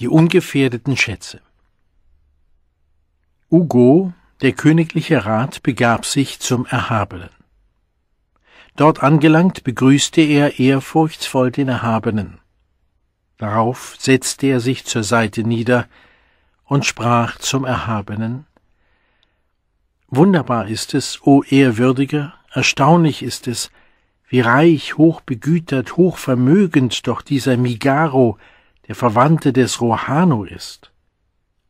Die ungefährdeten Schätze Ugo, der königliche Rat, begab sich zum Erhabenen. Dort angelangt begrüßte er ehrfurchtsvoll den Erhabenen. Darauf setzte er sich zur Seite nieder und sprach zum Erhabenen Wunderbar ist es, o Ehrwürdiger, erstaunlich ist es, wie reich, hochbegütert, hochvermögend doch dieser Migaro, der Verwandte des Rohano ist.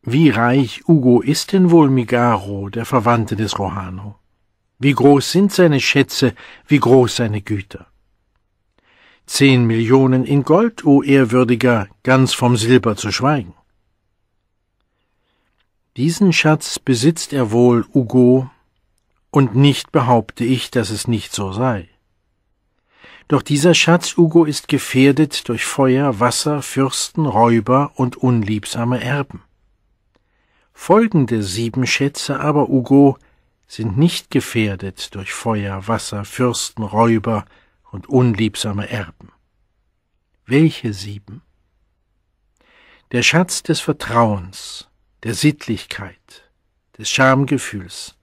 Wie reich Ugo ist denn wohl Migaro, der Verwandte des Rohano? Wie groß sind seine Schätze, wie groß seine Güter? Zehn Millionen in Gold, o Ehrwürdiger, ganz vom Silber zu schweigen. Diesen Schatz besitzt er wohl, Ugo, und nicht behaupte ich, dass es nicht so sei. Doch dieser Schatz, Ugo, ist gefährdet durch Feuer, Wasser, Fürsten, Räuber und unliebsame Erben. Folgende sieben Schätze aber, Ugo, sind nicht gefährdet durch Feuer, Wasser, Fürsten, Räuber und unliebsame Erben. Welche sieben? Der Schatz des Vertrauens, der Sittlichkeit, des Schamgefühls,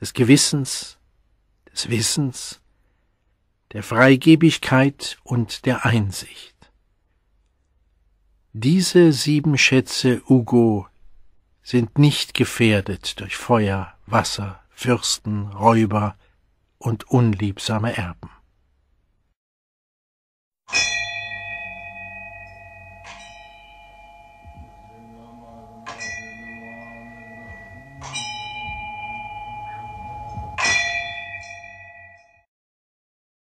des Gewissens, des Wissens, der Freigebigkeit und der Einsicht. Diese sieben Schätze, Ugo, sind nicht gefährdet durch Feuer, Wasser, Fürsten, Räuber und unliebsame Erben.